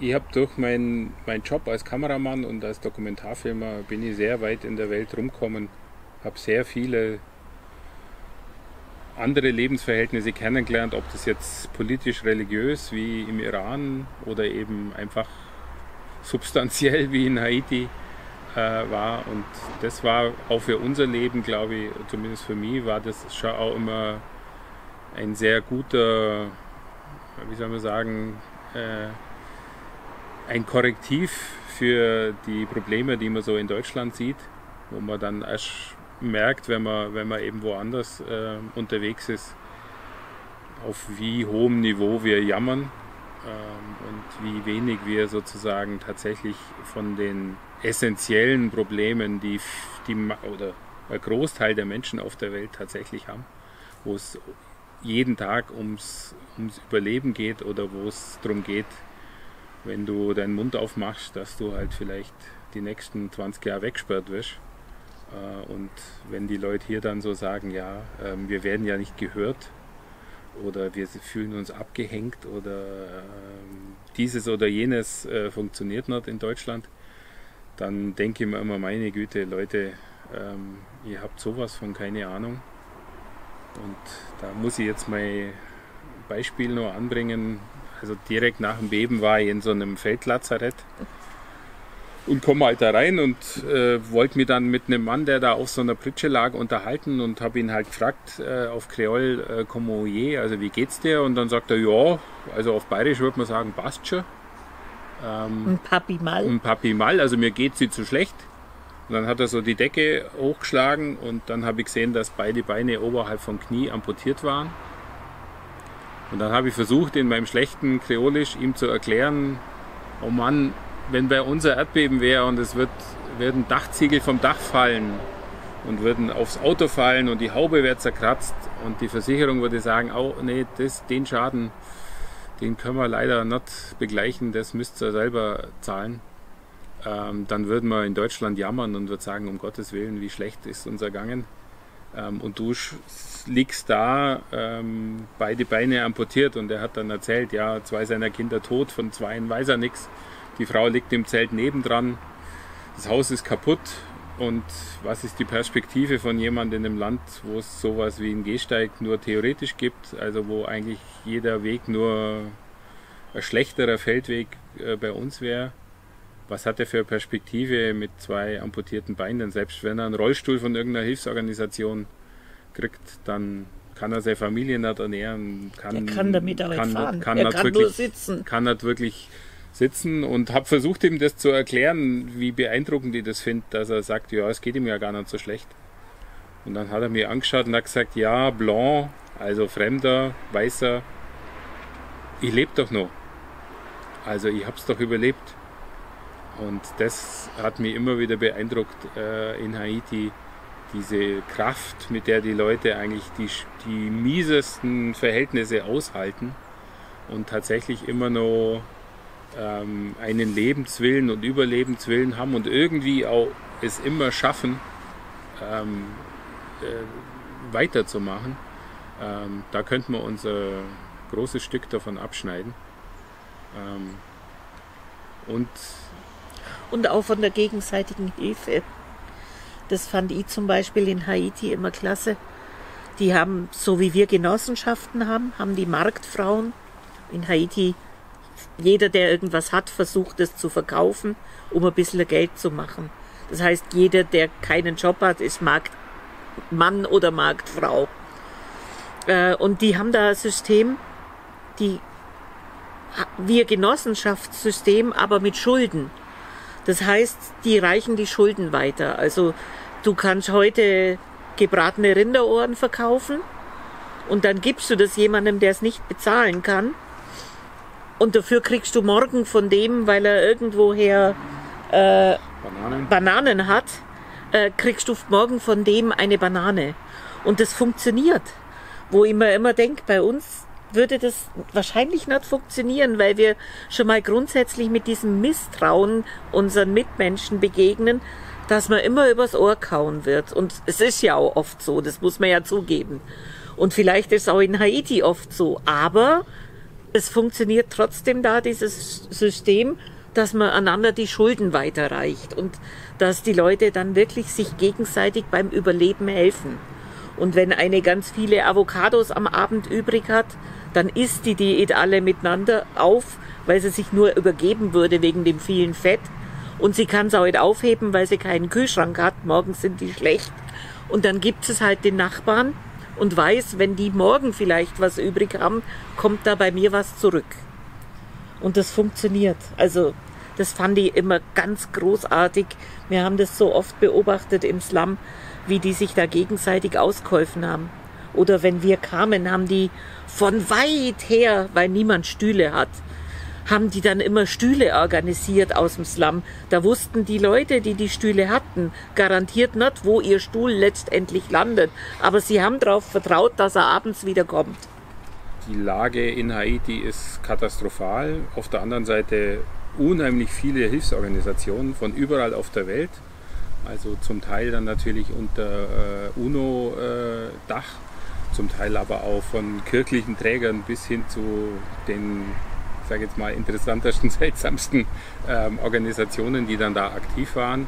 ich habe durch meinen mein Job als Kameramann und als Dokumentarfilmer bin ich sehr weit in der Welt rumgekommen, habe sehr viele andere Lebensverhältnisse kennengelernt, ob das jetzt politisch religiös wie im Iran oder eben einfach substanziell wie in Haiti äh, war. Und das war auch für unser Leben, glaube ich, zumindest für mich, war das schon auch immer ein sehr guter, wie soll man sagen, äh, ein Korrektiv für die Probleme, die man so in Deutschland sieht, wo man dann erst merkt, wenn man, wenn man eben woanders äh, unterwegs ist, auf wie hohem Niveau wir jammern ähm, und wie wenig wir sozusagen tatsächlich von den essentiellen Problemen, die, die oder ein Großteil der Menschen auf der Welt tatsächlich haben, wo es jeden Tag ums, ums Überleben geht oder wo es darum geht, wenn du deinen Mund aufmachst, dass du halt vielleicht die nächsten 20 Jahre weggesperrt wirst. Äh, und wenn die Leute hier dann so sagen, ja, ähm, wir werden ja nicht gehört oder wir fühlen uns abgehängt oder ähm, dieses oder jenes äh, funktioniert nicht in Deutschland, dann denke ich mir immer, meine Güte, Leute, ähm, ihr habt sowas von keine Ahnung. Und da muss ich jetzt mein Beispiel noch anbringen. Also direkt nach dem Beben war ich in so einem Feldlazarett und komme halt da rein und äh, wollte mich dann mit einem Mann, der da auf so einer Pritsche lag, unterhalten und habe ihn halt gefragt äh, auf Kreol, äh, como je, also wie geht's dir? Und dann sagt er, ja, also auf Bayerisch würde man sagen, passt schon. Ähm, ein Papi mal. Ein Papi mal, also mir geht sie zu schlecht. Und dann hat er so die Decke hochgeschlagen und dann habe ich gesehen, dass beide Beine oberhalb vom Knie amputiert waren. Und dann habe ich versucht, in meinem schlechten Kreolisch ihm zu erklären, oh Mann, wenn bei uns ein Erdbeben wäre und es wird, würden Dachziegel vom Dach fallen und würden aufs Auto fallen und die Haube wäre zerkratzt und die Versicherung würde sagen, oh nee, das, den Schaden, den können wir leider nicht begleichen, das müsst ihr selber zahlen. Ähm, dann würden wir in Deutschland jammern und würden sagen, um Gottes Willen, wie schlecht ist unser Gangen. Ähm, und du liegst da, ähm, beide Beine amputiert und er hat dann erzählt, ja, zwei seiner Kinder tot, von zweien weiß er nichts. Die Frau liegt im Zelt nebendran. Das Haus ist kaputt. Und was ist die Perspektive von jemandem in einem Land, wo es sowas wie ein Gehsteig nur theoretisch gibt, also wo eigentlich jeder Weg nur ein schlechterer Feldweg äh, bei uns wäre? Was hat er für Perspektive mit zwei amputierten Beinen? Selbst wenn er einen Rollstuhl von irgendeiner Hilfsorganisation kriegt, dann kann er seine Familie nicht ernähren, kann, kann damit auch kann, fahren. Kann er nicht kann wirklich, nur sitzen. Kann nicht wirklich sitzen und habe versucht, ihm das zu erklären, wie beeindruckend ich das finde, dass er sagt, ja, es geht ihm ja gar nicht so schlecht. Und dann hat er mir angeschaut und hat gesagt, ja, Blanc, also Fremder, Weißer, ich lebe doch noch. Also ich habe es doch überlebt. Und das hat mich immer wieder beeindruckt äh, in Haiti, diese Kraft, mit der die Leute eigentlich die, die miesesten Verhältnisse aushalten und tatsächlich immer noch ähm, einen Lebenswillen und Überlebenswillen haben und irgendwie auch es immer schaffen, ähm, äh, weiterzumachen. Ähm, da könnten wir unser großes Stück davon abschneiden. Ähm, und, und auch von der gegenseitigen Hilfe. Das fand ich zum Beispiel in Haiti immer klasse. Die haben, so wie wir Genossenschaften haben, haben die Marktfrauen in Haiti jeder, der irgendwas hat, versucht es zu verkaufen, um ein bisschen Geld zu machen. Das heißt, jeder, der keinen Job hat, ist Marktmann oder Marktfrau. Äh, und die haben da ein System, die wir Genossenschaftssystem, aber mit Schulden. Das heißt, die reichen die Schulden weiter. Also du kannst heute gebratene Rinderohren verkaufen und dann gibst du das jemandem, der es nicht bezahlen kann und dafür kriegst du morgen von dem, weil er irgendwoher äh, Bananen. Bananen hat, äh, kriegst du morgen von dem eine Banane. Und das funktioniert. Wo ich mir immer denke, bei uns würde das wahrscheinlich nicht funktionieren, weil wir schon mal grundsätzlich mit diesem Misstrauen unseren Mitmenschen begegnen, dass man immer übers Ohr kauen wird. Und es ist ja auch oft so, das muss man ja zugeben. Und vielleicht ist es auch in Haiti oft so. Aber es funktioniert trotzdem da, dieses System, dass man einander die Schulden weiterreicht und dass die Leute dann wirklich sich gegenseitig beim Überleben helfen. Und wenn eine ganz viele Avocados am Abend übrig hat, dann isst die Diät alle miteinander auf, weil sie sich nur übergeben würde wegen dem vielen Fett. Und sie kann es heute aufheben, weil sie keinen Kühlschrank hat. Morgens sind die schlecht. Und dann gibt es halt den Nachbarn und weiß, wenn die morgen vielleicht was übrig haben, kommt da bei mir was zurück. Und das funktioniert. Also das fand ich immer ganz großartig. Wir haben das so oft beobachtet im Slum, wie die sich da gegenseitig ausgeholfen haben. Oder wenn wir kamen, haben die von weit her, weil niemand Stühle hat, haben die dann immer Stühle organisiert aus dem Slum. Da wussten die Leute, die die Stühle hatten, garantiert nicht, wo ihr Stuhl letztendlich landet. Aber sie haben darauf vertraut, dass er abends wieder kommt. Die Lage in Haiti ist katastrophal. Auf der anderen Seite unheimlich viele Hilfsorganisationen von überall auf der Welt. Also zum Teil dann natürlich unter äh, UNO-Dach, äh, zum Teil aber auch von kirchlichen Trägern bis hin zu den sage jetzt mal, interessantesten, seltsamsten ähm, Organisationen, die dann da aktiv waren.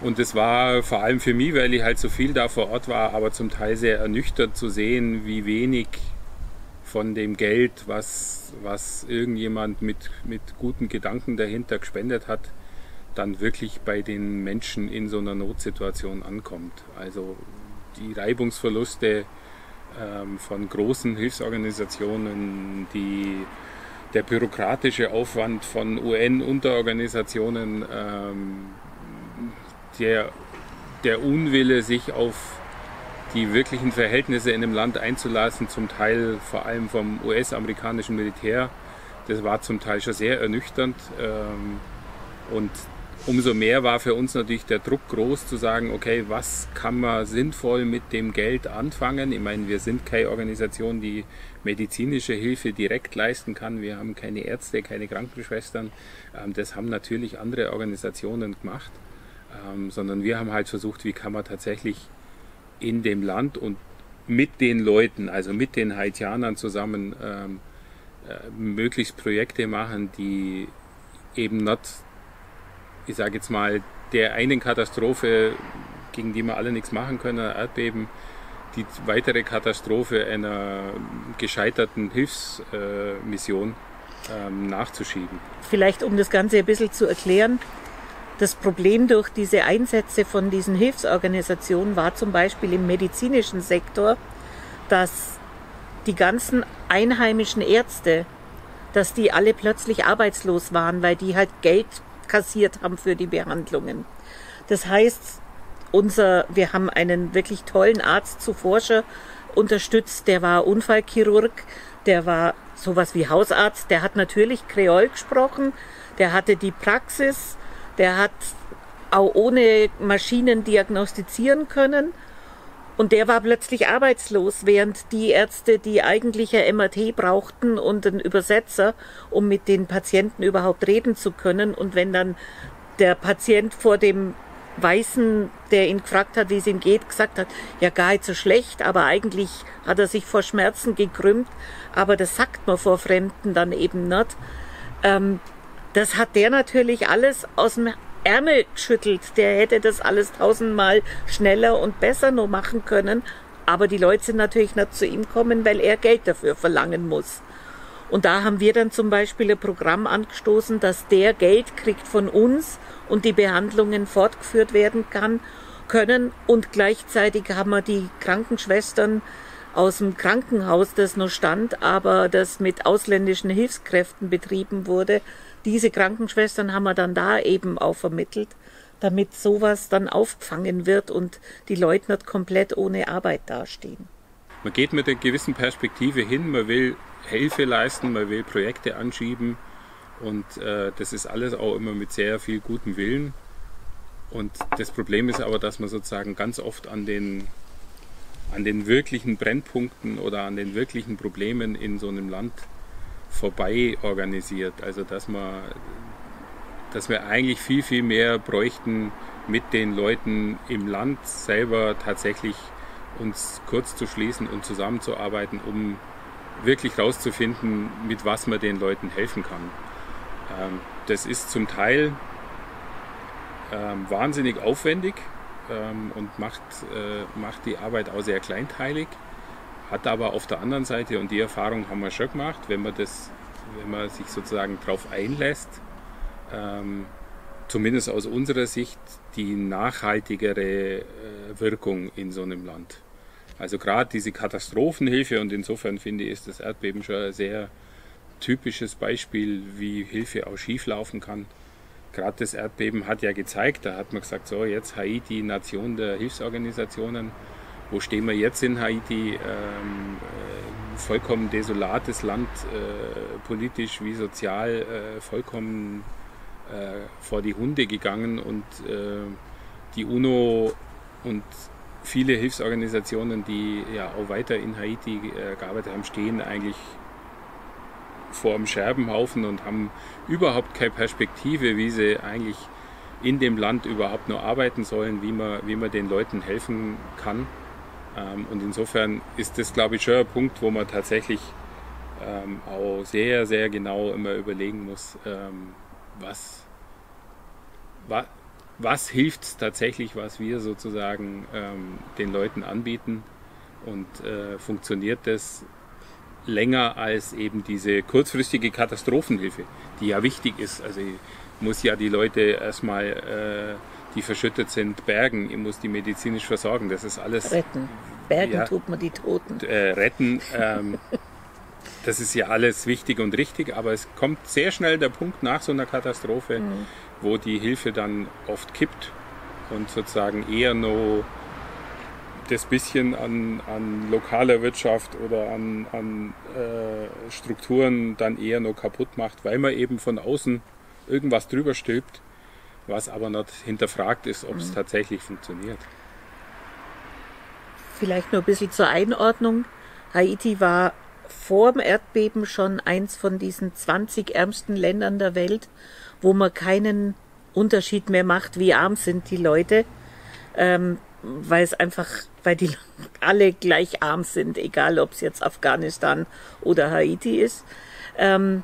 Und es war vor allem für mich, weil ich halt so viel da vor Ort war, aber zum Teil sehr ernüchtert zu sehen, wie wenig von dem Geld, was, was irgendjemand mit, mit guten Gedanken dahinter gespendet hat, dann wirklich bei den Menschen in so einer Notsituation ankommt. Also die Reibungsverluste von großen Hilfsorganisationen, die der bürokratische Aufwand von UN-Unterorganisationen, ähm, der, der Unwille, sich auf die wirklichen Verhältnisse in dem Land einzulassen, zum Teil vor allem vom US-amerikanischen Militär, das war zum Teil schon sehr ernüchternd. Ähm, und umso mehr war für uns natürlich der Druck groß zu sagen, okay, was kann man sinnvoll mit dem Geld anfangen? Ich meine, wir sind keine Organisation, die medizinische Hilfe direkt leisten kann. Wir haben keine Ärzte, keine Krankenschwestern. Ähm, das haben natürlich andere Organisationen gemacht, ähm, sondern wir haben halt versucht, wie kann man tatsächlich in dem Land und mit den Leuten, also mit den Haitianern zusammen, ähm, äh, möglichst Projekte machen, die eben nicht ich sage jetzt mal, der einen Katastrophe, gegen die wir alle nichts machen können, Erdbeben, die weitere Katastrophe einer gescheiterten Hilfsmission ähm, nachzuschieben. Vielleicht um das Ganze ein bisschen zu erklären, das Problem durch diese Einsätze von diesen Hilfsorganisationen war zum Beispiel im medizinischen Sektor, dass die ganzen einheimischen Ärzte, dass die alle plötzlich arbeitslos waren, weil die halt Geld kassiert haben für die Behandlungen. Das heißt, unser, wir haben einen wirklich tollen Arzt zu Forscher unterstützt, der war Unfallchirurg, der war sowas wie Hausarzt, der hat natürlich Kreol gesprochen, der hatte die Praxis, der hat auch ohne Maschinen diagnostizieren können und der war plötzlich arbeitslos, während die Ärzte, die eigentlich ein MRT brauchten und einen Übersetzer, um mit den Patienten überhaupt reden zu können. Und wenn dann der Patient vor dem Weißen, der ihn gefragt hat, wie es ihm geht, gesagt hat, ja gar nicht so schlecht, aber eigentlich hat er sich vor Schmerzen gekrümmt, aber das sagt man vor Fremden dann eben nicht. Ähm, das hat der natürlich alles aus dem Ärmel geschüttelt. Der hätte das alles tausendmal schneller und besser nur machen können. Aber die Leute sind natürlich nicht zu ihm kommen, weil er Geld dafür verlangen muss. Und da haben wir dann zum Beispiel ein Programm angestoßen, dass der Geld kriegt von uns und die Behandlungen fortgeführt werden kann, können. Und gleichzeitig haben wir die Krankenschwestern aus dem Krankenhaus, das noch stand, aber das mit ausländischen Hilfskräften betrieben wurde, diese Krankenschwestern haben wir dann da eben auch vermittelt, damit sowas dann aufgefangen wird und die Leute nicht komplett ohne Arbeit dastehen. Man geht mit einer gewissen Perspektive hin, man will Hilfe leisten, man will Projekte anschieben und äh, das ist alles auch immer mit sehr viel gutem Willen. Und das Problem ist aber, dass man sozusagen ganz oft an den, an den wirklichen Brennpunkten oder an den wirklichen Problemen in so einem Land vorbei organisiert. Also dass man, dass wir eigentlich viel, viel mehr bräuchten mit den Leuten im Land selber tatsächlich uns kurz zu schließen und zusammenzuarbeiten, um, wirklich rauszufinden, mit was man den Leuten helfen kann. Ähm, das ist zum Teil ähm, wahnsinnig aufwendig ähm, und äh, macht die Arbeit auch sehr kleinteilig. Hat aber auf der anderen Seite, und die Erfahrung haben wir schon gemacht, wenn man, das, wenn man sich sozusagen darauf einlässt, ähm, zumindest aus unserer Sicht die nachhaltigere äh, Wirkung in so einem Land. Also gerade diese Katastrophenhilfe und insofern finde ich, ist das Erdbeben schon ein sehr typisches Beispiel, wie Hilfe auch schieflaufen kann. Gerade das Erdbeben hat ja gezeigt, da hat man gesagt, so jetzt Haiti, Nation der Hilfsorganisationen. Wo stehen wir jetzt in Haiti? Ähm, äh, vollkommen desolates Land, äh, politisch wie sozial, äh, vollkommen äh, vor die Hunde gegangen und äh, die UNO und viele Hilfsorganisationen, die ja auch weiter in Haiti äh, gearbeitet haben, stehen eigentlich vor dem Scherbenhaufen und haben überhaupt keine Perspektive, wie sie eigentlich in dem Land überhaupt nur arbeiten sollen, wie man, wie man den Leuten helfen kann. Ähm, und insofern ist das, glaube ich, schon ein Punkt, wo man tatsächlich ähm, auch sehr, sehr genau immer überlegen muss, ähm, was, was, was hilft tatsächlich, was wir sozusagen den Leuten anbieten und äh, funktioniert das länger als eben diese kurzfristige Katastrophenhilfe, die ja wichtig ist. Also ich muss ja die Leute erstmal, äh, die verschüttet sind, bergen. Ich muss die medizinisch versorgen. Das ist alles. Retten. Bergen ja, tut man die Toten. Äh, retten. Ähm, das ist ja alles wichtig und richtig, aber es kommt sehr schnell der Punkt nach so einer Katastrophe, mhm. wo die Hilfe dann oft kippt und sozusagen eher nur das bisschen an, an lokaler Wirtschaft oder an, an äh, Strukturen dann eher noch kaputt macht, weil man eben von außen irgendwas drüber stülpt, was aber nicht hinterfragt ist, ob es mhm. tatsächlich funktioniert. Vielleicht nur ein bisschen zur Einordnung. Haiti war vor dem Erdbeben schon eins von diesen 20 ärmsten Ländern der Welt, wo man keinen Unterschied mehr macht, wie arm sind die Leute. Ähm, weil es einfach, weil die alle gleich arm sind, egal ob es jetzt Afghanistan oder Haiti ist. Ähm,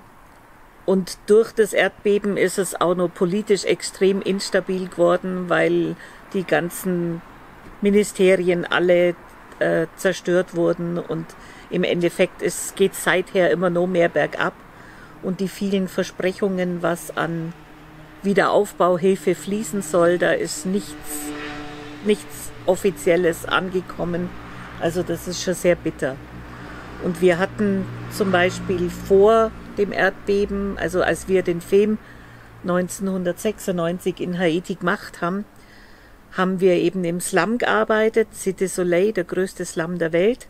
und durch das Erdbeben ist es auch noch politisch extrem instabil geworden, weil die ganzen Ministerien alle äh, zerstört wurden und im Endeffekt ist, geht seither immer noch mehr bergab und die vielen Versprechungen, was an Wiederaufbauhilfe fließen soll, da ist nichts, nichts Offizielles angekommen. Also das ist schon sehr bitter. Und wir hatten zum Beispiel vor dem Erdbeben, also als wir den Film 1996 in Haiti gemacht haben, haben wir eben im Slum gearbeitet, Cité Soleil, der größte Slum der Welt.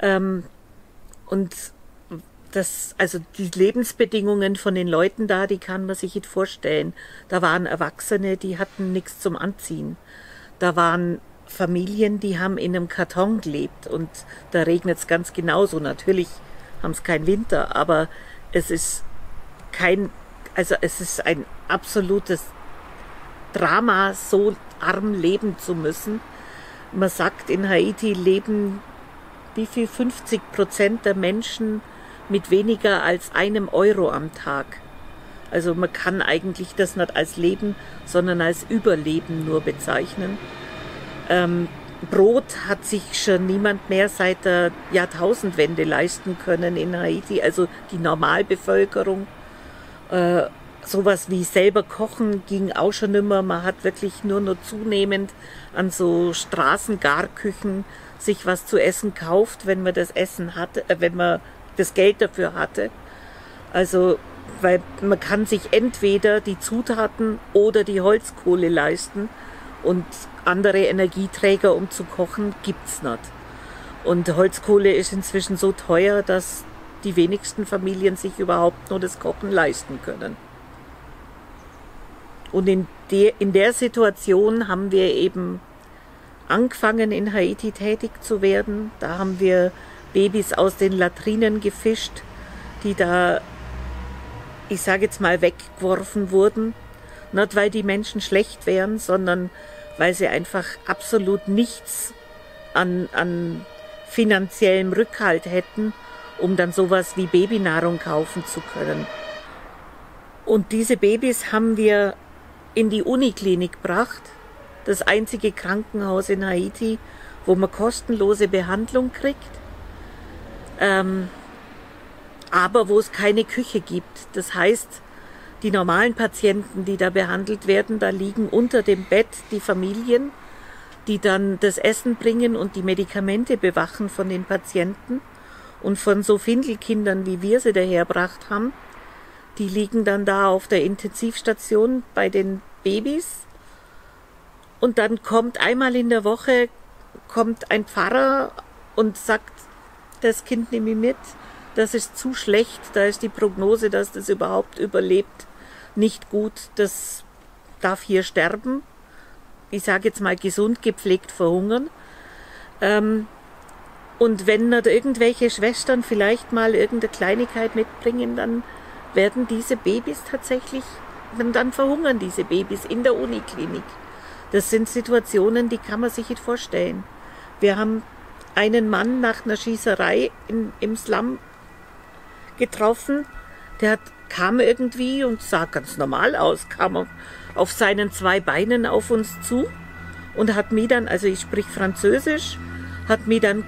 Ähm, und das, also die Lebensbedingungen von den Leuten da, die kann man sich nicht vorstellen. Da waren Erwachsene, die hatten nichts zum Anziehen. Da waren Familien, die haben in einem Karton gelebt und da regnet es ganz genauso. Natürlich haben es keinen Winter, aber es ist kein, also es ist ein absolutes Drama, so arm leben zu müssen. Man sagt, in Haiti leben wie viel 50 Prozent der Menschen mit weniger als einem Euro am Tag. Also man kann eigentlich das nicht als Leben, sondern als Überleben nur bezeichnen. Ähm, Brot hat sich schon niemand mehr seit der Jahrtausendwende leisten können in Haiti, also die Normalbevölkerung. Äh, sowas wie selber kochen ging auch schon immer. Man hat wirklich nur noch zunehmend an so Straßengarküchen sich was zu essen kauft, wenn man das Essen hatte, äh, wenn man das Geld dafür hatte. Also weil man kann sich entweder die Zutaten oder die Holzkohle leisten und andere Energieträger, um zu kochen, gibt's nicht. Und Holzkohle ist inzwischen so teuer, dass die wenigsten Familien sich überhaupt nur das Kochen leisten können. Und in der, in der Situation haben wir eben angefangen, in Haiti tätig zu werden. Da haben wir Babys aus den Latrinen gefischt, die da ich sage jetzt mal, weggeworfen wurden. Nicht, weil die Menschen schlecht wären, sondern weil sie einfach absolut nichts an, an finanziellem Rückhalt hätten um dann sowas wie Babynahrung kaufen zu können. Und diese Babys haben wir in die Uniklinik gebracht, das einzige Krankenhaus in Haiti, wo man kostenlose Behandlung kriegt, ähm, aber wo es keine Küche gibt. Das heißt, die normalen Patienten, die da behandelt werden, da liegen unter dem Bett die Familien, die dann das Essen bringen und die Medikamente bewachen von den Patienten. Und von so Findelkindern, wie wir sie daherbracht haben, die liegen dann da auf der Intensivstation bei den Babys. Und dann kommt einmal in der Woche kommt ein Pfarrer und sagt, das Kind nehme ich mit, das ist zu schlecht, da ist die Prognose, dass das überhaupt überlebt, nicht gut, das darf hier sterben. Ich sage jetzt mal gesund gepflegt verhungern. Ähm, und wenn nicht irgendwelche Schwestern vielleicht mal irgendeine Kleinigkeit mitbringen, dann werden diese Babys tatsächlich, dann verhungern diese Babys in der Uniklinik. Das sind Situationen, die kann man sich nicht vorstellen. Wir haben einen Mann nach einer Schießerei in, im Slum getroffen, der hat, kam irgendwie und sah ganz normal aus, kam auf seinen zwei Beinen auf uns zu und hat mir dann, also ich sprich Französisch, hat mir dann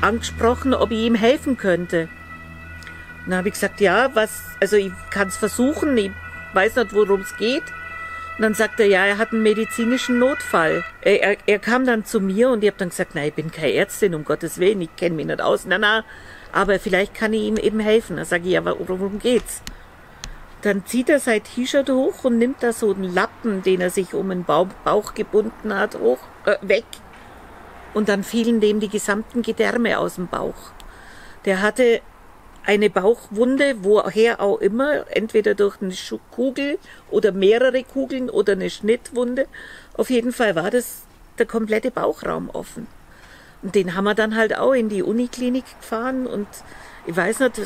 angesprochen, ob ich ihm helfen könnte. Und dann habe ich gesagt, ja, was, also ich kann es versuchen, ich weiß nicht, worum es geht. Und dann sagt er, ja, er hat einen medizinischen Notfall. Er, er, er kam dann zu mir und ich habe dann gesagt, nein, ich bin keine Ärztin, um Gottes Willen, ich kenne mich nicht aus. Na, na, aber vielleicht kann ich ihm eben helfen. Dann sage ich, ja, worum geht's? Dann zieht er sein T-Shirt hoch und nimmt da so einen Lappen, den er sich um den Bauch gebunden hat, hoch, äh, weg. Und dann fielen dem die gesamten Gedärme aus dem Bauch. Der hatte eine Bauchwunde, woher auch immer, entweder durch eine Kugel oder mehrere Kugeln oder eine Schnittwunde. Auf jeden Fall war das der komplette Bauchraum offen. Und den haben wir dann halt auch in die Uniklinik gefahren und ich weiß nicht,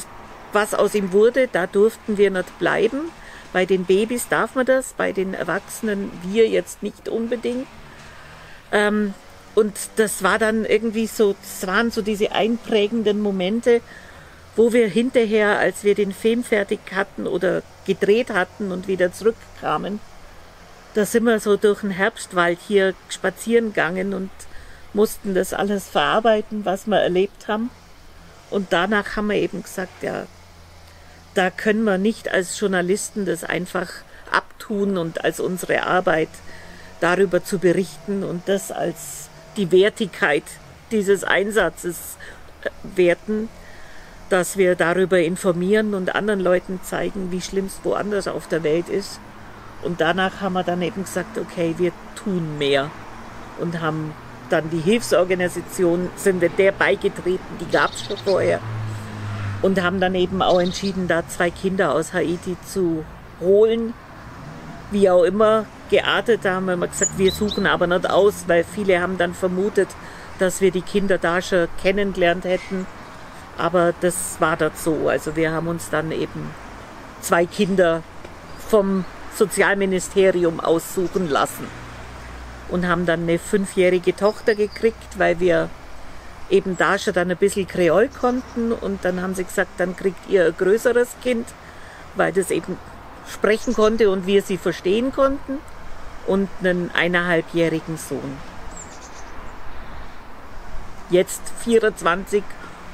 was aus ihm wurde, da durften wir nicht bleiben. Bei den Babys darf man das, bei den Erwachsenen wir jetzt nicht unbedingt. Ähm, und das war dann irgendwie so, das waren so diese einprägenden Momente, wo wir hinterher, als wir den Film fertig hatten oder gedreht hatten und wieder zurückkamen, da sind wir so durch den Herbstwald hier spazieren gegangen und mussten das alles verarbeiten, was wir erlebt haben. Und danach haben wir eben gesagt, ja, da können wir nicht als Journalisten das einfach abtun und als unsere Arbeit darüber zu berichten und das als die Wertigkeit dieses Einsatzes äh, werten, dass wir darüber informieren und anderen Leuten zeigen, wie schlimm es woanders auf der Welt ist. Und danach haben wir dann eben gesagt, okay, wir tun mehr und haben dann die Hilfsorganisation, sind wir der beigetreten, die gab es schon vorher. Und haben dann eben auch entschieden, da zwei Kinder aus Haiti zu holen, wie auch immer geartet. Da haben wir gesagt, wir suchen aber nicht aus, weil viele haben dann vermutet, dass wir die Kinder da schon kennengelernt hätten aber das war dort so. Also wir haben uns dann eben zwei Kinder vom Sozialministerium aussuchen lassen und haben dann eine fünfjährige Tochter gekriegt, weil wir eben da schon dann ein bisschen Kreol konnten und dann haben sie gesagt, dann kriegt ihr ein größeres Kind, weil das eben sprechen konnte und wir sie verstehen konnten und einen eineinhalbjährigen Sohn. Jetzt 24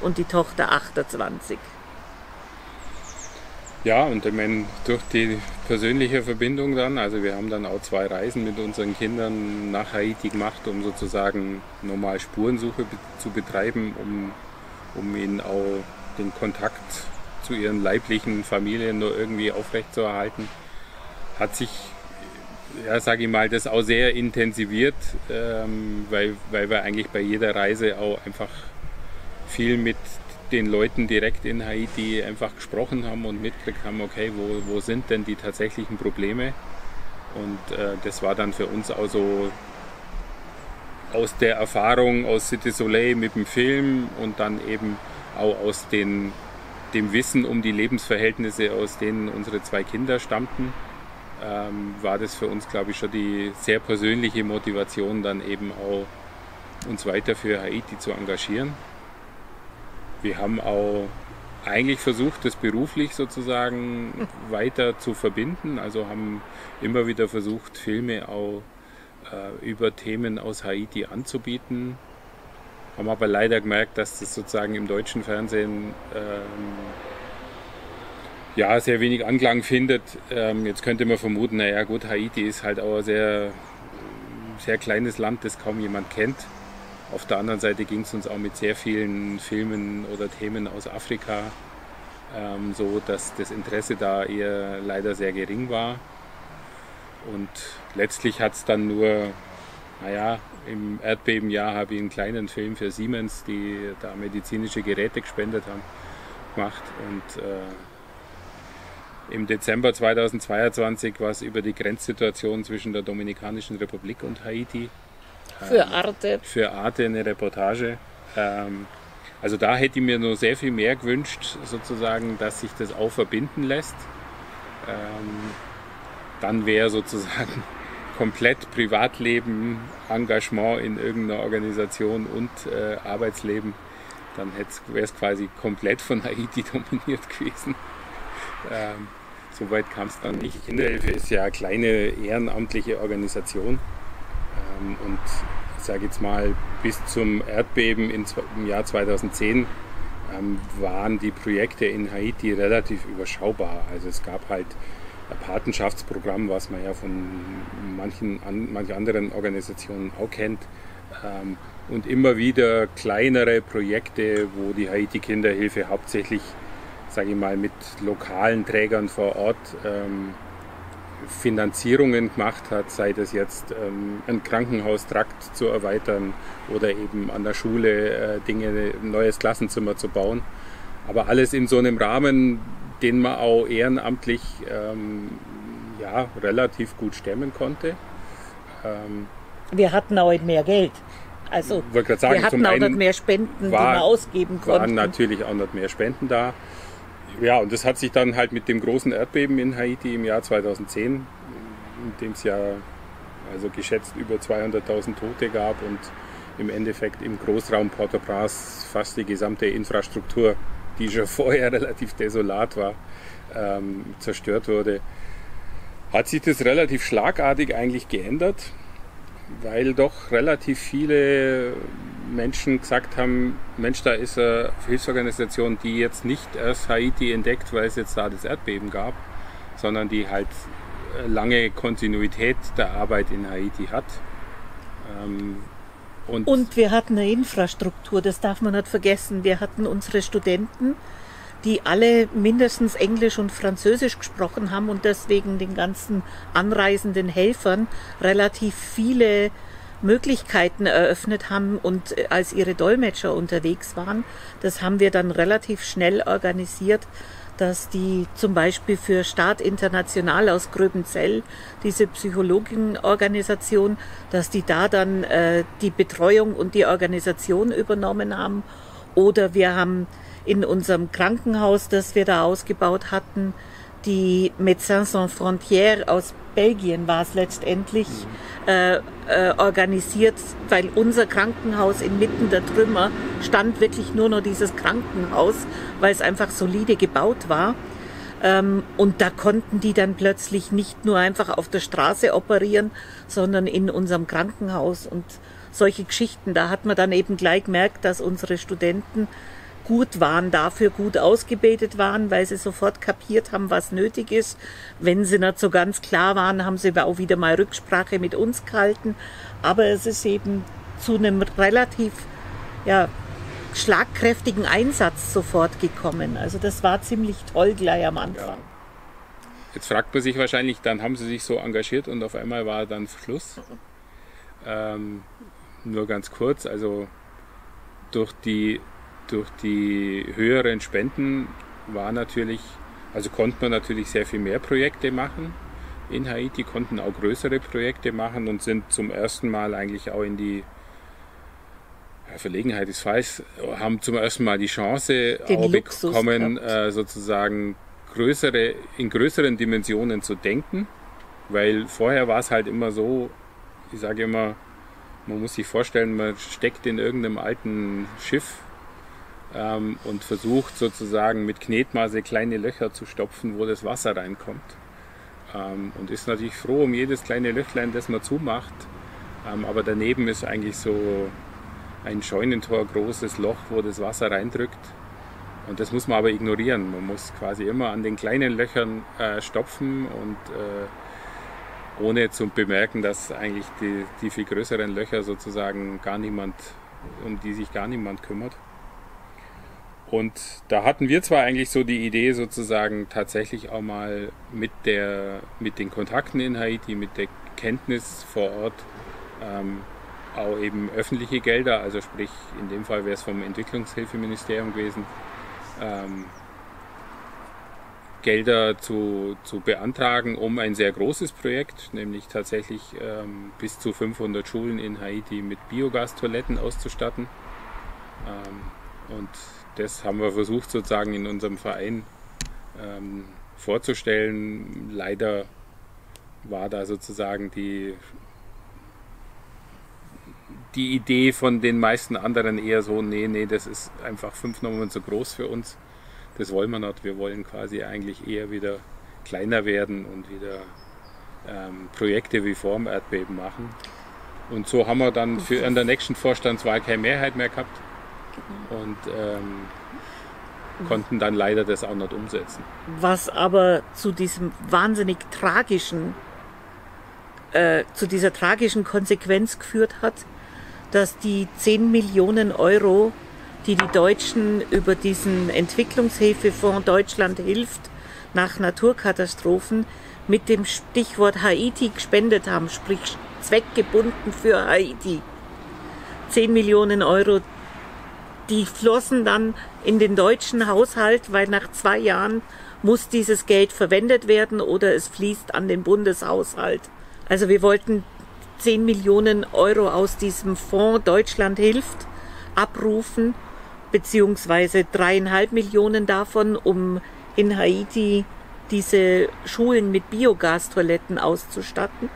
und die Tochter 28. Ja, und ich meine, durch die persönliche Verbindung dann, also wir haben dann auch zwei Reisen mit unseren Kindern nach Haiti gemacht, um sozusagen normal Spurensuche zu betreiben, um, um ihnen auch den Kontakt zu ihren leiblichen Familien nur irgendwie aufrechtzuerhalten. Hat sich, ja, sage ich mal, das auch sehr intensiviert, ähm, weil, weil wir eigentlich bei jeder Reise auch einfach viel mit den Leuten direkt in Haiti einfach gesprochen haben und mitgekriegt haben, okay, wo, wo sind denn die tatsächlichen Probleme? Und äh, das war dann für uns auch so aus der Erfahrung aus Cité Soleil mit dem Film und dann eben auch aus den, dem Wissen um die Lebensverhältnisse, aus denen unsere zwei Kinder stammten, ähm, war das für uns, glaube ich, schon die sehr persönliche Motivation, dann eben auch uns weiter für Haiti zu engagieren wir haben auch eigentlich versucht, das beruflich sozusagen weiter zu verbinden. Also haben immer wieder versucht, Filme auch äh, über Themen aus Haiti anzubieten. Haben aber leider gemerkt, dass das sozusagen im deutschen Fernsehen ähm, ja, sehr wenig Anklang findet. Ähm, jetzt könnte man vermuten, naja gut, Haiti ist halt auch ein sehr, sehr kleines Land, das kaum jemand kennt. Auf der anderen Seite ging es uns auch mit sehr vielen Filmen oder Themen aus Afrika ähm, so, dass das Interesse da eher leider sehr gering war. Und letztlich hat es dann nur, naja, im Erdbebenjahr habe ich einen kleinen Film für Siemens, die da medizinische Geräte gespendet haben, gemacht. Und äh, im Dezember 2022 war es über die Grenzsituation zwischen der Dominikanischen Republik und Haiti für Arte. Für Arte eine Reportage. Ähm, also da hätte ich mir nur sehr viel mehr gewünscht, sozusagen, dass sich das auch verbinden lässt. Ähm, dann wäre sozusagen komplett Privatleben, Engagement in irgendeiner Organisation und äh, Arbeitsleben, dann wäre es quasi komplett von Haiti dominiert gewesen. Ähm, Soweit kam es dann nicht. Kinderhilfe ist ja eine kleine ehrenamtliche Organisation. Ähm, und sage jetzt mal, bis zum Erdbeben im Jahr 2010 ähm, waren die Projekte in Haiti relativ überschaubar. Also es gab halt ein Patenschaftsprogramm, was man ja von manchen, an, manchen anderen Organisationen auch kennt. Ähm, und immer wieder kleinere Projekte, wo die Haiti-Kinderhilfe hauptsächlich, sage ich mal, mit lokalen Trägern vor Ort Finanzierungen gemacht hat, sei das jetzt ähm, ein Krankenhaustrakt zu erweitern oder eben an der Schule äh, Dinge, ein neues Klassenzimmer zu bauen. Aber alles in so einem Rahmen, den man auch ehrenamtlich ähm, ja, relativ gut stemmen konnte. Ähm, wir hatten auch mehr Geld. Also sagen, wir hatten auch nicht mehr Spenden, war, die wir ausgeben konnten. waren natürlich auch nicht mehr Spenden da ja, und das hat sich dann halt mit dem großen Erdbeben in Haiti im Jahr 2010, in dem es ja also geschätzt über 200.000 Tote gab und im Endeffekt im Großraum Port-au-Prince fast die gesamte Infrastruktur, die schon vorher relativ desolat war, ähm, zerstört wurde, hat sich das relativ schlagartig eigentlich geändert, weil doch relativ viele Menschen gesagt haben, Mensch, da ist eine Hilfsorganisation, die jetzt nicht erst Haiti entdeckt, weil es jetzt da das Erdbeben gab, sondern die halt lange Kontinuität der Arbeit in Haiti hat. Ähm, und, und wir hatten eine Infrastruktur, das darf man nicht vergessen. Wir hatten unsere Studenten, die alle mindestens Englisch und Französisch gesprochen haben und deswegen den ganzen anreisenden Helfern relativ viele Möglichkeiten eröffnet haben und äh, als ihre Dolmetscher unterwegs waren. Das haben wir dann relativ schnell organisiert, dass die zum Beispiel für Staat International aus Gröbenzell, diese Psychologenorganisation, dass die da dann äh, die Betreuung und die Organisation übernommen haben. Oder wir haben in unserem Krankenhaus, das wir da ausgebaut hatten, die Médecins Sans Frontières aus Belgien war es letztendlich, mhm. äh, äh, organisiert, weil unser Krankenhaus inmitten der Trümmer stand wirklich nur noch dieses Krankenhaus, weil es einfach solide gebaut war. Ähm, und da konnten die dann plötzlich nicht nur einfach auf der Straße operieren, sondern in unserem Krankenhaus und solche Geschichten. Da hat man dann eben gleich gemerkt, dass unsere Studenten gut waren, dafür gut ausgebildet waren, weil sie sofort kapiert haben, was nötig ist. Wenn sie nicht so ganz klar waren, haben sie auch wieder mal Rücksprache mit uns gehalten. Aber es ist eben zu einem relativ ja, schlagkräftigen Einsatz sofort gekommen. Also das war ziemlich toll gleich am Anfang. Jetzt fragt man sich wahrscheinlich, dann haben sie sich so engagiert und auf einmal war dann Schluss. Ähm, nur ganz kurz, also durch die durch die höheren Spenden war natürlich, also konnte man natürlich sehr viel mehr Projekte machen in Haiti, konnten auch größere Projekte machen und sind zum ersten Mal eigentlich auch in die ja, Verlegenheit ist falsch, haben zum ersten Mal die Chance Den auch Luxus bekommen, äh, sozusagen größere, in größeren Dimensionen zu denken, weil vorher war es halt immer so, ich sage immer, man muss sich vorstellen, man steckt in irgendeinem alten Schiff ähm, und versucht sozusagen mit Knetmaße kleine Löcher zu stopfen, wo das Wasser reinkommt. Ähm, und ist natürlich froh um jedes kleine Löchlein, das man zumacht. Ähm, aber daneben ist eigentlich so ein Scheunentor großes Loch, wo das Wasser reindrückt. Und das muss man aber ignorieren. Man muss quasi immer an den kleinen Löchern äh, stopfen und äh, ohne zu bemerken, dass eigentlich die, die viel größeren Löcher sozusagen gar niemand, um die sich gar niemand kümmert. Und da hatten wir zwar eigentlich so die Idee, sozusagen tatsächlich auch mal mit, der, mit den Kontakten in Haiti, mit der Kenntnis vor Ort, ähm, auch eben öffentliche Gelder, also sprich in dem Fall wäre es vom Entwicklungshilfeministerium gewesen, ähm, Gelder zu, zu beantragen, um ein sehr großes Projekt, nämlich tatsächlich ähm, bis zu 500 Schulen in Haiti mit Biogastoiletten auszustatten. Ähm, und das haben wir versucht sozusagen in unserem Verein ähm, vorzustellen. Leider war da sozusagen die, die Idee von den meisten anderen eher so, nee, nee, das ist einfach fünf Nummern zu groß für uns. Das wollen wir nicht. Wir wollen quasi eigentlich eher wieder kleiner werden und wieder ähm, Projekte wie Form Erdbeben machen. Und so haben wir dann für an der nächsten Vorstandswahl keine Mehrheit mehr gehabt und ähm, konnten dann leider das auch nicht umsetzen. Was aber zu diesem wahnsinnig tragischen, äh, zu dieser tragischen Konsequenz geführt hat, dass die 10 Millionen Euro, die die Deutschen über diesen Entwicklungshilfefonds Deutschland hilft nach Naturkatastrophen mit dem Stichwort Haiti gespendet haben, sprich zweckgebunden für Haiti. 10 Millionen Euro, die flossen dann in den deutschen Haushalt, weil nach zwei Jahren muss dieses Geld verwendet werden oder es fließt an den Bundeshaushalt. Also wir wollten 10 Millionen Euro aus diesem Fonds Deutschland hilft abrufen, beziehungsweise dreieinhalb Millionen davon, um in Haiti diese Schulen mit Biogastoiletten auszustatten.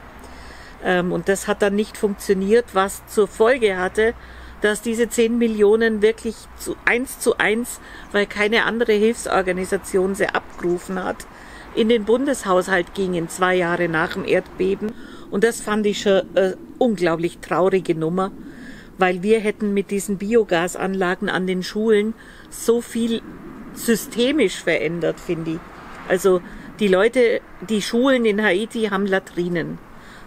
Ähm, und das hat dann nicht funktioniert, was zur Folge hatte, dass diese 10 Millionen wirklich zu eins zu eins, weil keine andere Hilfsorganisation sie abgerufen hat, in den Bundeshaushalt gingen, zwei Jahre nach dem Erdbeben. Und das fand ich schon eine unglaublich traurige Nummer, weil wir hätten mit diesen Biogasanlagen an den Schulen so viel systemisch verändert, finde ich. Also die Leute, die Schulen in Haiti haben Latrinen.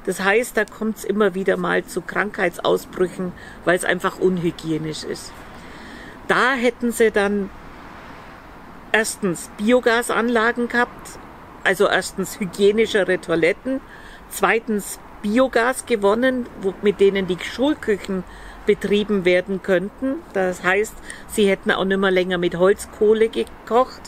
Das heißt, da kommt es immer wieder mal zu Krankheitsausbrüchen, weil es einfach unhygienisch ist. Da hätten sie dann erstens Biogasanlagen gehabt, also erstens hygienischere Toiletten, zweitens Biogas gewonnen, mit denen die Schulküchen betrieben werden könnten. Das heißt, sie hätten auch nicht mehr länger mit Holzkohle gekocht,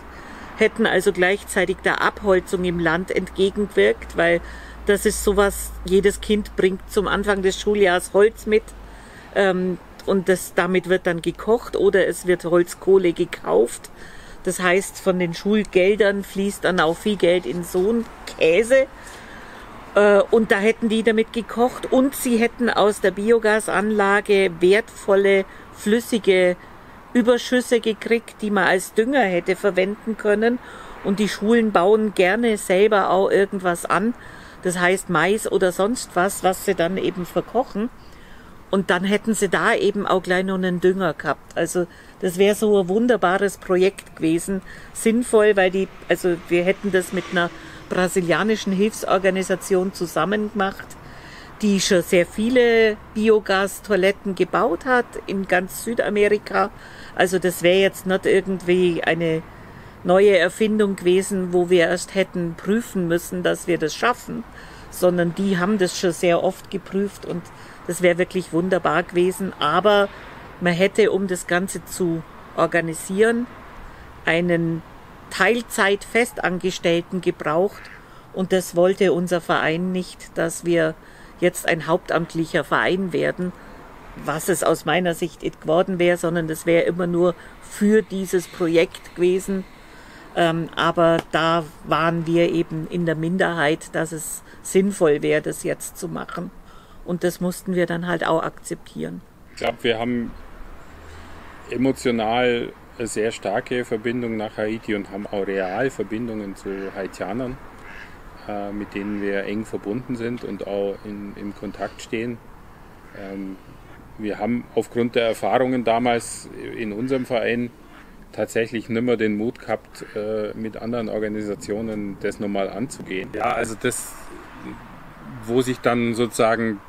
hätten also gleichzeitig der Abholzung im Land entgegengewirkt, weil das ist sowas, jedes Kind bringt zum Anfang des Schuljahres Holz mit ähm, und das, damit wird dann gekocht oder es wird Holzkohle gekauft. Das heißt, von den Schulgeldern fließt dann auch viel Geld in so einen Käse. Äh, und da hätten die damit gekocht und sie hätten aus der Biogasanlage wertvolle, flüssige Überschüsse gekriegt, die man als Dünger hätte verwenden können. Und die Schulen bauen gerne selber auch irgendwas an. Das heißt Mais oder sonst was, was sie dann eben verkochen. Und dann hätten sie da eben auch gleich noch einen Dünger gehabt. Also das wäre so ein wunderbares Projekt gewesen. Sinnvoll, weil die, also wir hätten das mit einer brasilianischen Hilfsorganisation zusammen gemacht, die schon sehr viele Biogastoiletten gebaut hat in ganz Südamerika. Also das wäre jetzt nicht irgendwie eine neue Erfindung gewesen, wo wir erst hätten prüfen müssen, dass wir das schaffen, sondern die haben das schon sehr oft geprüft und das wäre wirklich wunderbar gewesen. Aber man hätte, um das Ganze zu organisieren, einen Teilzeit-Festangestellten gebraucht. Und das wollte unser Verein nicht, dass wir jetzt ein hauptamtlicher Verein werden, was es aus meiner Sicht nicht geworden wäre, sondern das wäre immer nur für dieses Projekt gewesen. Ähm, aber da waren wir eben in der Minderheit, dass es sinnvoll wäre, das jetzt zu machen. Und das mussten wir dann halt auch akzeptieren. Ich glaube, wir haben emotional eine sehr starke Verbindung nach Haiti und haben auch real Verbindungen zu Haitianern, äh, mit denen wir eng verbunden sind und auch in, im Kontakt stehen. Ähm, wir haben aufgrund der Erfahrungen damals in unserem Verein tatsächlich nimmer den Mut gehabt, äh, mit anderen Organisationen das nochmal anzugehen. Ja, also das, wo sich dann sozusagen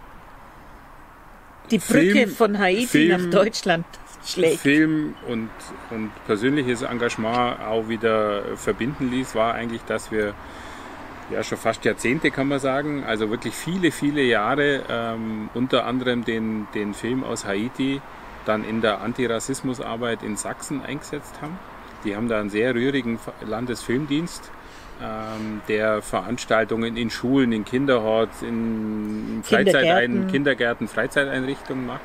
die Brücke Film, von Haiti Film, nach Deutschland schlägt. Film und, und persönliches Engagement auch wieder verbinden ließ, war eigentlich, dass wir ja schon fast Jahrzehnte kann man sagen, also wirklich viele, viele Jahre ähm, unter anderem den, den Film aus Haiti dann in der Antirassismusarbeit in Sachsen eingesetzt haben. Die haben da einen sehr rührigen Landesfilmdienst, ähm, der Veranstaltungen in Schulen, in Kinderhorts, in Kindergärten. Kindergärten, Freizeiteinrichtungen macht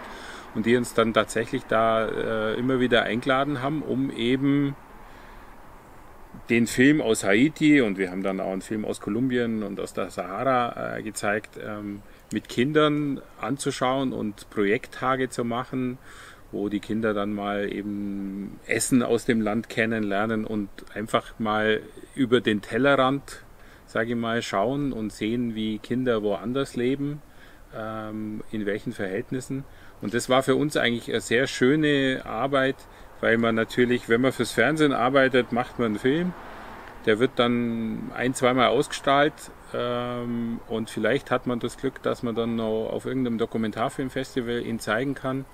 und die uns dann tatsächlich da äh, immer wieder eingeladen haben, um eben den Film aus Haiti und wir haben dann auch einen Film aus Kolumbien und aus der Sahara äh, gezeigt, ähm, mit Kindern anzuschauen und Projekttage zu machen, wo die Kinder dann mal eben Essen aus dem Land kennenlernen und einfach mal über den Tellerrand, sage ich mal, schauen und sehen, wie Kinder woanders leben, ähm, in welchen Verhältnissen. Und das war für uns eigentlich eine sehr schöne Arbeit, weil man natürlich, wenn man fürs Fernsehen arbeitet, macht man einen Film. Der wird dann ein, zweimal ausgestrahlt ähm, und vielleicht hat man das Glück, dass man dann noch auf irgendeinem Dokumentarfilmfestival ihn zeigen kann.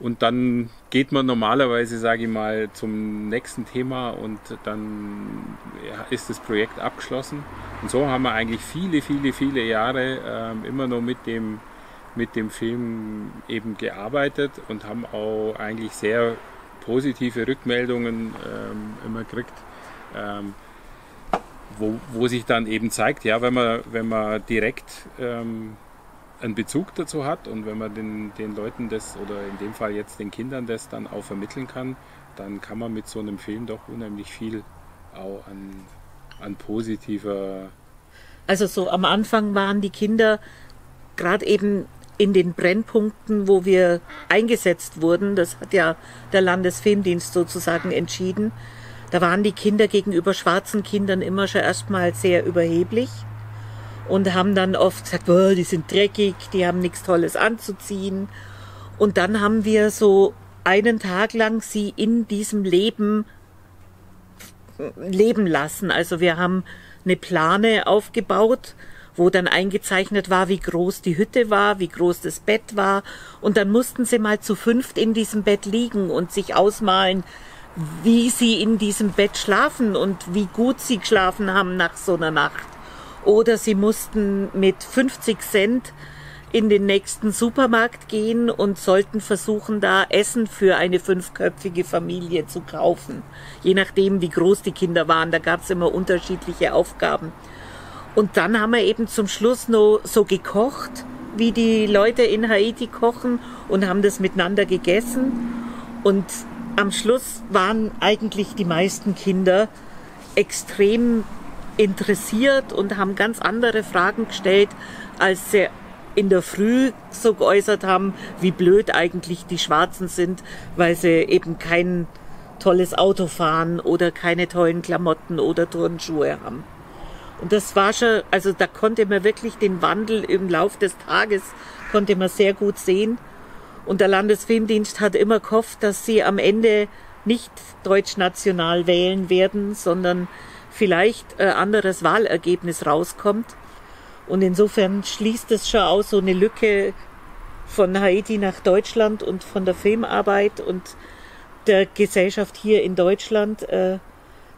Und dann geht man normalerweise, sage ich mal, zum nächsten Thema und dann ist das Projekt abgeschlossen. Und so haben wir eigentlich viele, viele, viele Jahre ähm, immer noch mit dem, mit dem Film eben gearbeitet und haben auch eigentlich sehr positive Rückmeldungen ähm, immer kriegt, ähm, wo, wo sich dann eben zeigt, ja, wenn man, wenn man direkt ähm, einen Bezug dazu hat und wenn man den, den Leuten das oder in dem Fall jetzt den Kindern das dann auch vermitteln kann, dann kann man mit so einem Film doch unheimlich viel auch an, an positiver. Also so am Anfang waren die Kinder gerade eben in den Brennpunkten, wo wir eingesetzt wurden, das hat ja der Landesfilmdienst sozusagen entschieden, da waren die Kinder gegenüber schwarzen Kindern immer schon erstmal sehr überheblich und haben dann oft gesagt, oh, die sind dreckig, die haben nichts Tolles anzuziehen. Und dann haben wir so einen Tag lang sie in diesem Leben leben lassen. Also wir haben eine Plane aufgebaut, wo dann eingezeichnet war, wie groß die Hütte war, wie groß das Bett war. Und dann mussten sie mal zu fünft in diesem Bett liegen und sich ausmalen, wie sie in diesem Bett schlafen und wie gut sie geschlafen haben nach so einer Nacht. Oder sie mussten mit 50 Cent in den nächsten Supermarkt gehen und sollten versuchen, da Essen für eine fünfköpfige Familie zu kaufen. Je nachdem, wie groß die Kinder waren, da gab es immer unterschiedliche Aufgaben. Und dann haben wir eben zum Schluss noch so gekocht, wie die Leute in Haiti kochen und haben das miteinander gegessen. Und am Schluss waren eigentlich die meisten Kinder extrem interessiert und haben ganz andere Fragen gestellt, als sie in der Früh so geäußert haben, wie blöd eigentlich die Schwarzen sind, weil sie eben kein tolles Auto fahren oder keine tollen Klamotten oder Turnschuhe haben. Und das war schon, also da konnte man wirklich den Wandel im Lauf des Tages, konnte man sehr gut sehen. Und der Landesfilmdienst hat immer gehofft, dass sie am Ende nicht deutschnational wählen werden, sondern vielleicht ein anderes Wahlergebnis rauskommt. Und insofern schließt es schon aus so eine Lücke von Haiti nach Deutschland und von der Filmarbeit und der Gesellschaft hier in Deutschland, äh,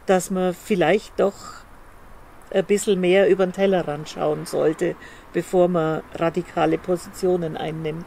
dass man vielleicht doch ein bisschen mehr über den Tellerrand schauen sollte, bevor man radikale Positionen einnimmt.